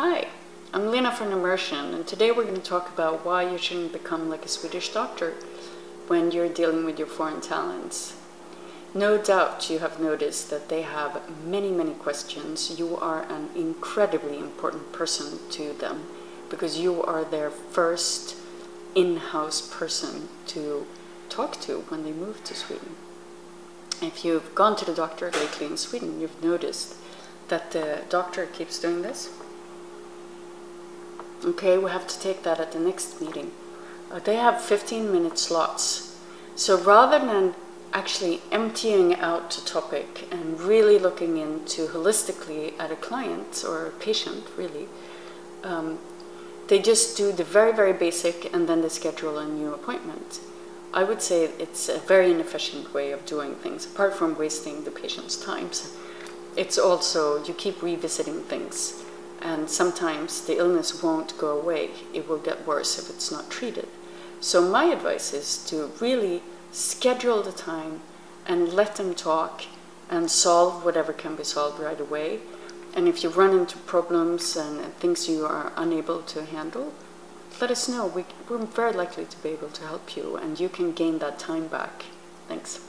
Hi, I'm Lena from NIM.MERSION, and today we're going to talk about why you shouldn't become like a Swedish doctor when you're dealing with your foreign talents. No doubt you have noticed that they have many, many questions. You are an incredibly important person to them because you are their first in house person to talk to when they move to Sweden. If you've gone to the doctor lately in Sweden, you've noticed that the doctor keeps doing this. Okay, we have to take that at the next meeting. Uh, they have 15 minute slots. So rather than actually emptying out a topic and really looking into holistically at a client or a patient, really, um, they just do the very, very basic and then they schedule a new appointment. I would say it's a very inefficient way of doing things, apart from wasting the patient's time. It's also, you keep revisiting things and sometimes the illness won't go away. It will get worse if it's not treated. So my advice is to really schedule the time and let them talk and solve whatever can be solved right away. And if you run into problems and, things you are unable to handle, let us know. We, we're very likely to be able to help you and you can gain that time back. Thanks.